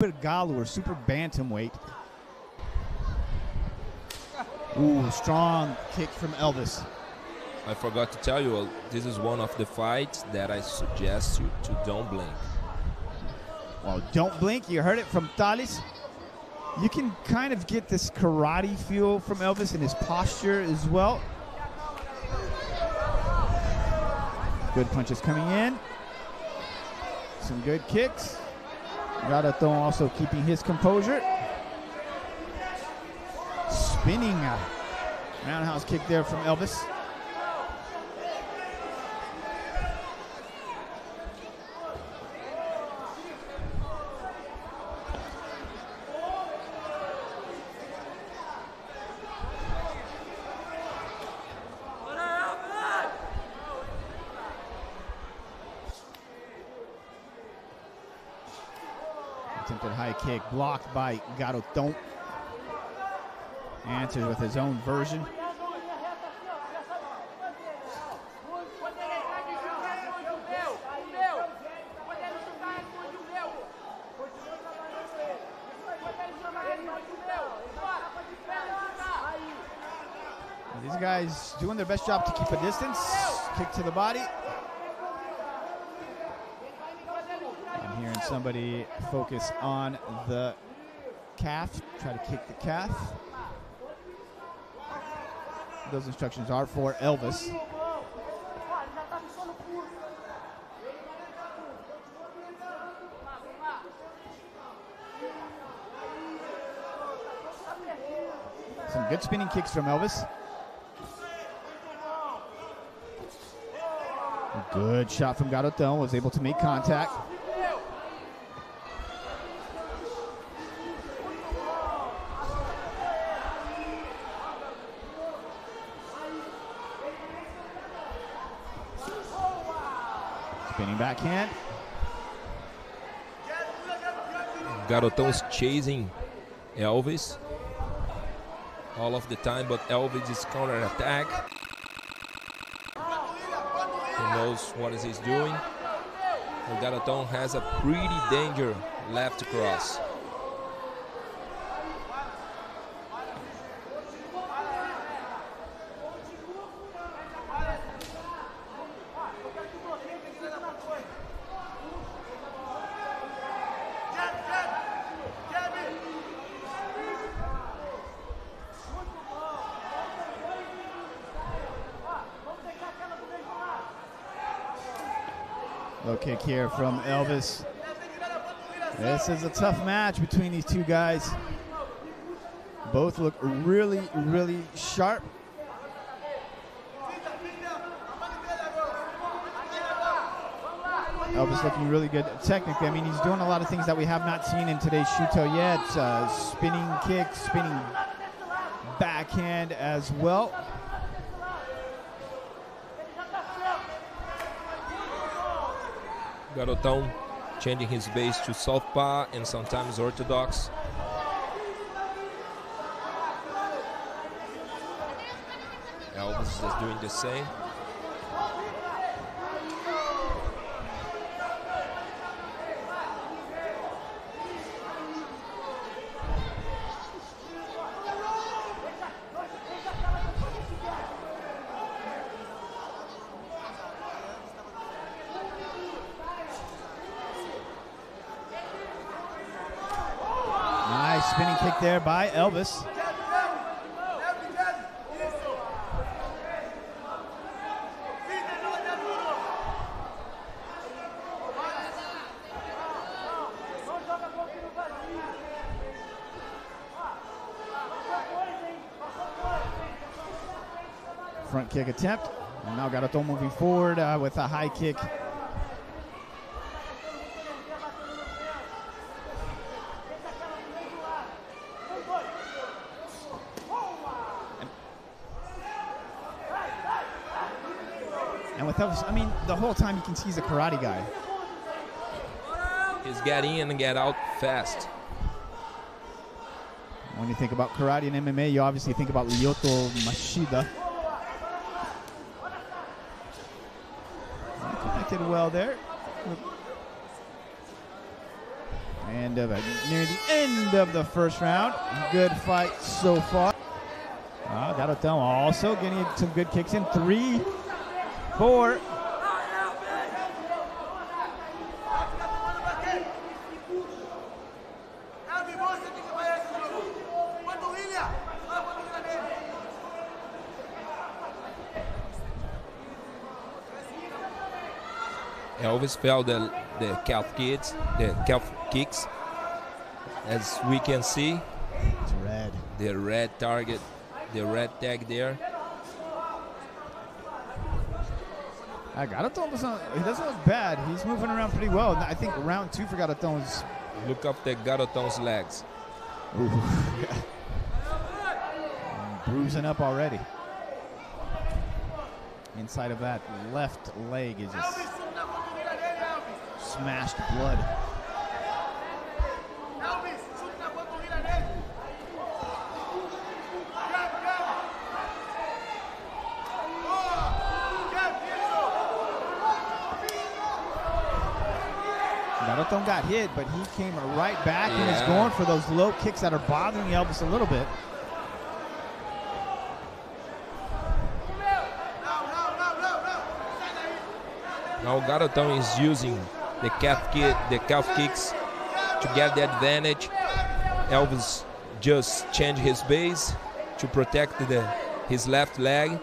Super Galo or Super Bantamweight. Ooh, strong kick from Elvis. I forgot to tell you, this is one of the fights that I suggest you to don't blink. Well, don't blink. You heard it from Thales. You can kind of get this karate feel from Elvis in his posture as well. Good punches coming in. Some good kicks. Garotão also keeping his composure. Spinning roundhouse kick there from Elvis. Attempted high kick blocked by Garotão. Answers with his own version. These guys doing their best job to keep a distance. Kick to the body. I'm hearing somebody focus on the calf, try to kick the calf. Those instructions are for Elvis. Some good spinning kicks from Elvis. Good shot from Garotão, was able to make contact. Spinning backhand. Garotão's chasing Elvis all of the time, but Elvis is counter attack. He knows what he's doing. And Garotão has a pretty danger left cross. Low kick here from Elvis. This is a tough match between these two guys. Both look really, really sharp. Elvis looking really good technically. I mean, he's doing a lot of things that we have not seen in today's shooto yet. Uh, spinning kick, spinning backhand as well. Garotão changing his base to southpaw and sometimes orthodox. Elvis is doing the same. There by Elvis. Front kick attempt. And now Garotão moving forward uh, with a high kick. I mean, the whole time you can see he's a karate guy. He's got in and get out fast. When you think about karate and MMA, you obviously think about Lyoto Machida. Connected well there. And uh, near the end of the first round. Good fight so far. Uh, Garotão also getting some good kicks in. Three, four. Elvis felt the, the calf kicks, the calf kicks. As we can see, It's red. the red target, the red tag there. Uh, Garotão doesn't, he doesn't look bad. He's moving around pretty well. I think round two for Garotão is Look up the Garotão's legs. bruising up already. Inside of that left leg is just smashed blood. Garotão got hit, but he came right back and is going for those low kicks that are bothering Elvis a little bit. Now Garotão is using the calf kick, the calf kicks to get the advantage. Elvis just changed his base to protect the his left leg.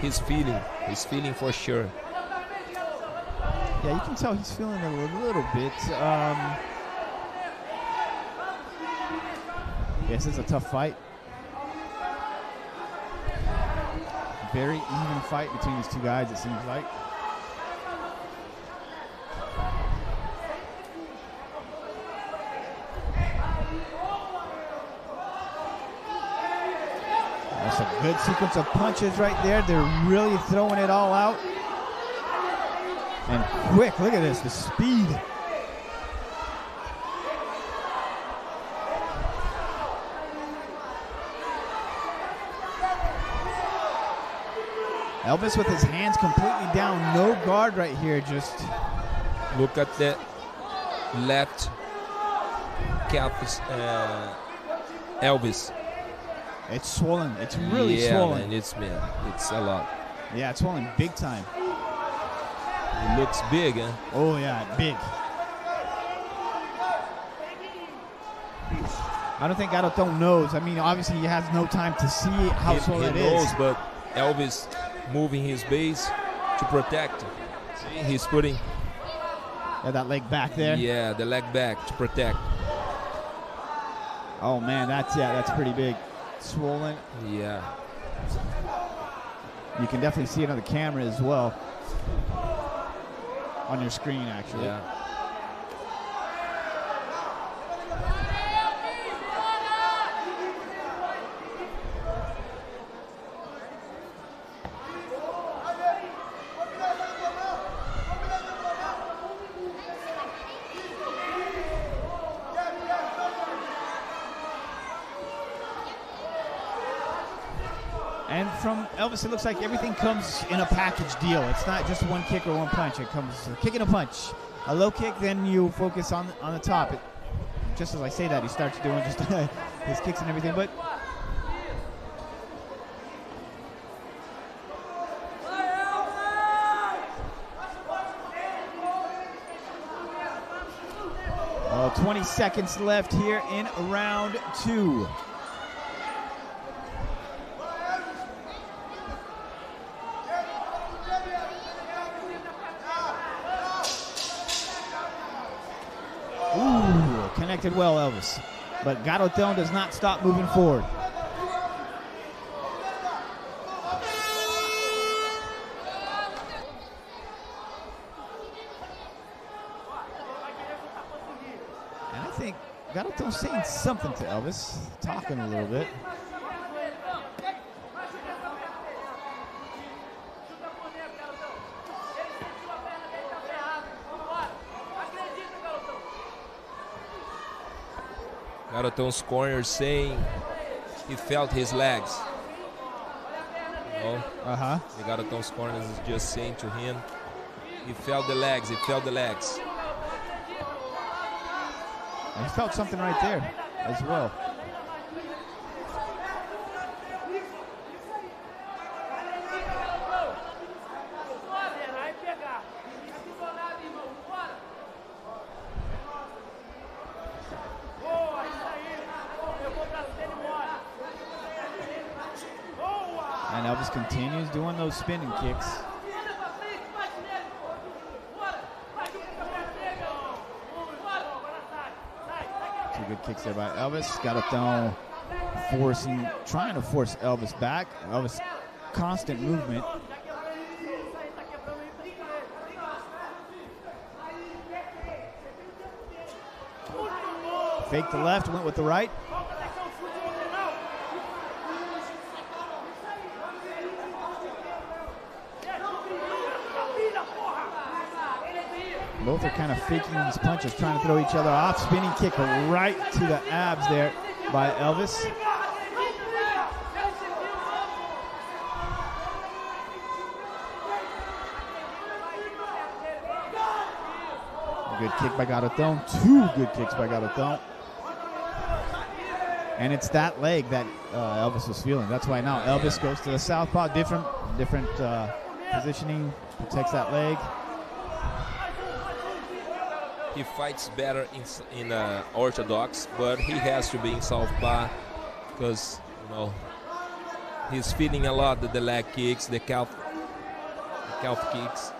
He's feeling, he's feeling for sure. Yeah, you can tell he's feeling it a little bit. Um, yes, it's a tough fight. Very even fight between these two guys, it seems like. That's a good sequence of punches right there. They're really throwing it all out. And quick, look at this, the speed. Elvis with his hands completely down, no guard right here, just Look at the left calf, uh, Elvis. it's swollen. It's really yeah, swollen. man, it's man, it's a lot. Yeah, it's swollen big time. It looks big, huh? Oh yeah, big. I don't think Garotão knows. I mean, obviously he has no time to see how he, swollen he it is. knows, but Elvis moving his base to protect. See, he's putting Yeah, that leg back there. yeah the leg back to protect. Oh man, that's yeah, that's pretty big. Swollen. Yeah, You can definitely see it on the camera as well. On your screen, actually. yeah. And from Elvis, it looks like everything comes in a package deal. It's not just one kick or one punch. It comes a kick and a punch. A low kick, then you focus on on the top. It, just as I say that, he starts doing just his kicks and everything. But Oh, 20 seconds left here in round two. Ooh, connected well, Elvis. But Garotão does not stop moving forward. And I think Garotão saying something to Elvis, talking a little bit. Garotão's corner saying he felt his legs. You know, Uh huh. the Garotão's corner is just saying to him, he felt the legs, he felt the legs. I felt something right there as well. And Elvis continues doing those spinning kicks. Two good kicks there by Elvis. Got it down, forcing, trying to force Elvis back. Elvis, constant movement. Fake the left, went with the right. Both are kind of faking these punches, trying to throw each other off. Spinning kick right to the abs there by Elvis. Good kick by Garotão. Two good kicks by Garotão. And it's that leg that uh, Elvis was feeling. That's why now Elvis goes to the southpaw, different, different uh, positioning, protects that leg. He fights better in in uh, orthodox, but he has to be in southpaw because you know he's feeling a lot the leg kicks, the calf, the calf kicks.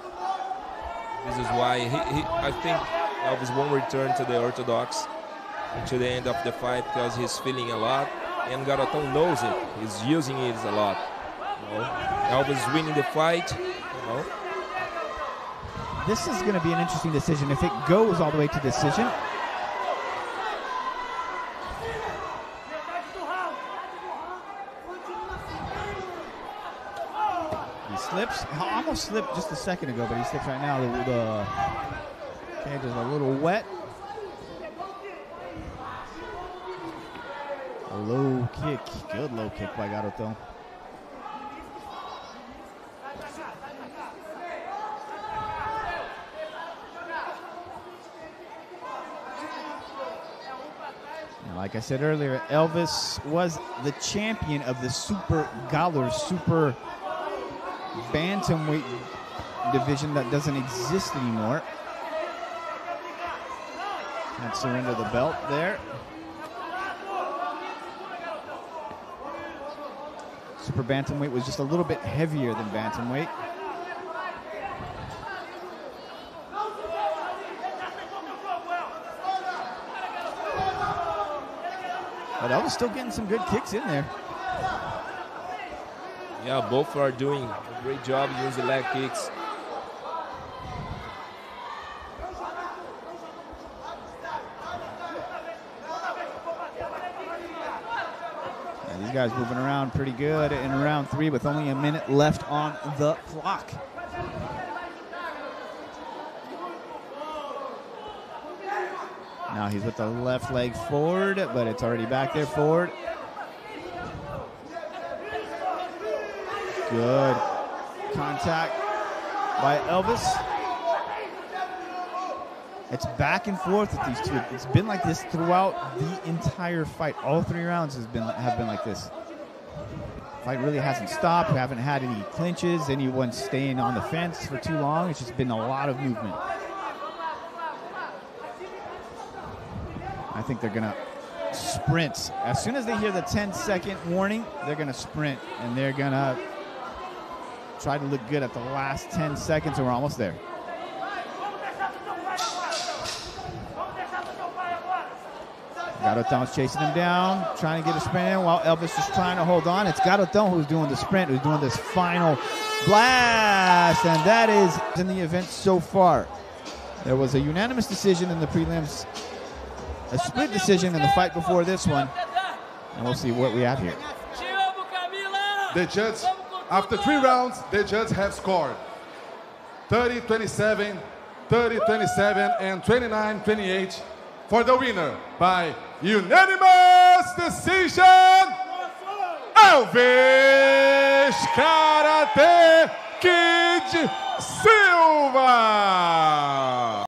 This is why he, he I think Elvis won't return to the orthodox until the end of the fight because he's feeling a lot, and Garotão knows it. He's using it a lot. You know? Elvis winning the fight. You know, This is going to be an interesting decision. If it goes all the way to decision, he slips. Uh, almost slipped just a second ago, but he slips right now. The, the cage is a little wet. A low kick. Good low kick by Garotão. Like I said earlier, Elvis was the champion of the Super Galler Super Bantamweight division that doesn't exist anymore. Can't surrender the belt there. Super Bantamweight was just a little bit heavier than Bantamweight. But Elvis still getting some good kicks in there. yeah, both are doing a great job using leg kicks. Yeah, these guys moving around pretty good in round three with only a minute left on the clock. Now he's with the left leg forward, but it's already back there forward. Good contact by Elvis. It's back and forth with these two. It's been like this throughout the entire fight. All three rounds has been have been like this. Fight really hasn't stopped. We haven't had any clinches, anyone staying on the fence for too long. It's just been a lot of movement. I think they're gonna sprint. As soon as they hear the 10 second warning, they're gonna sprint and they're gonna try to look good at the last 10 seconds, and we're almost there. Garotão's chasing him down, trying to get a sprint in while Elvis is trying to hold on. It's Garotão who's doing the sprint, who's doing this final blast, and that is in the event so far. There was a unanimous decision in the prelims, a split decision in the fight before this one, and we'll see what we have here. The judge, after three rounds, the judge have scored 30 27, 30 27, and 29 28 for the winner by unanimous decision, Elvis Karate Kid Silva.